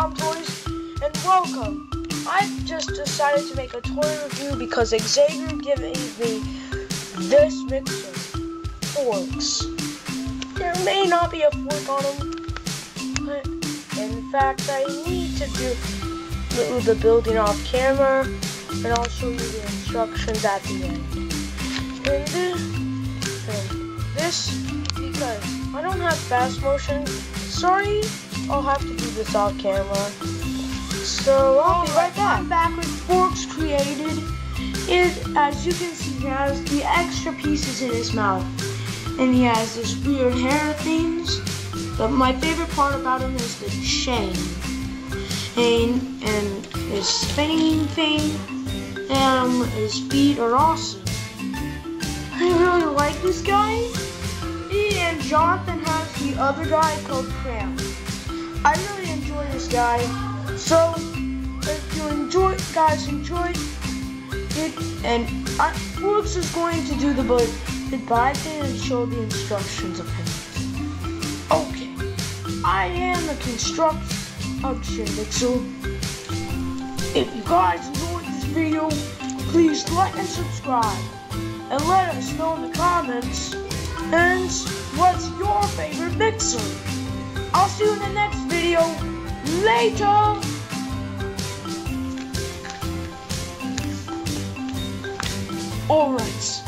Toys, and welcome. I've just decided to make a toy review because Xavier gave me this Mixel, Forx. There may not be a fork on them, but in fact I need to do the building off camera, and I'll show you the instructions at the end. And this, and this because I don't have fast motion. Sorry, I'll have to do this off camera. So I'll be right back. I'm back with Forx Created. It, as you can see, he has the extra pieces in his mouth. And he has this weird hair things. But my favorite part about him is the chain. And, and his spinning thing. And his feet are awesome. I really like this guy. And Jonathan has the other guy called Kramm. I really enjoy this guy. So if you enjoy, guys, enjoy it, and I, Forx is going to do the goodbye thing and show the instructions of him. Okay, I am a construction Mixel. If you guys enjoyed this video, please like and subscribe, and let us know in the comments. And what's your favorite Mixel? I'll see you in the next video. Later! Alright,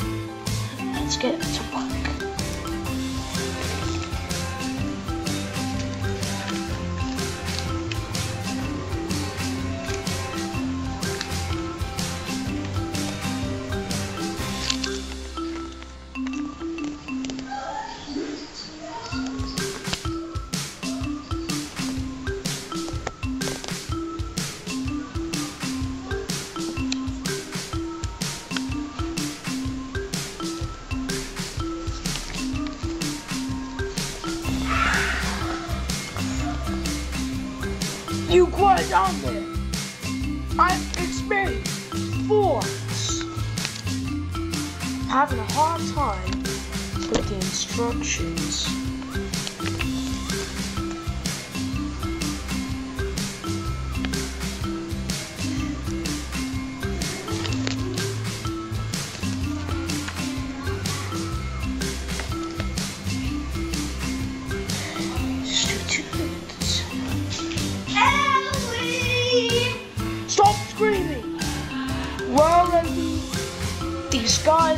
let's get You quiet down there. I experienced force. Having a hard time with the instructions.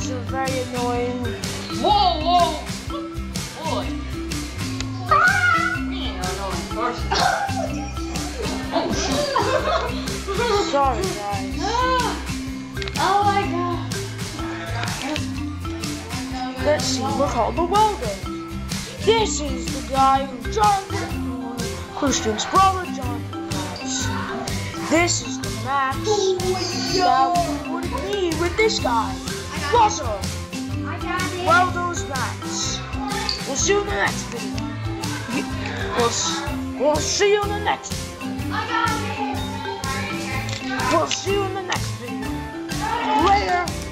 These guys very annoying. Whoa, whoa! Boy! Me ain't no person. Oh. Sorry, guys. Ah. Oh my god. Let's see, we're called the Weldos. This is the guy who John Christian's brother, John This is the Max that we would need with this guy puzzle! Well, those rats. We'll see you in the next video. We'll, we'll see you in the next We'll see you in the next video. Later!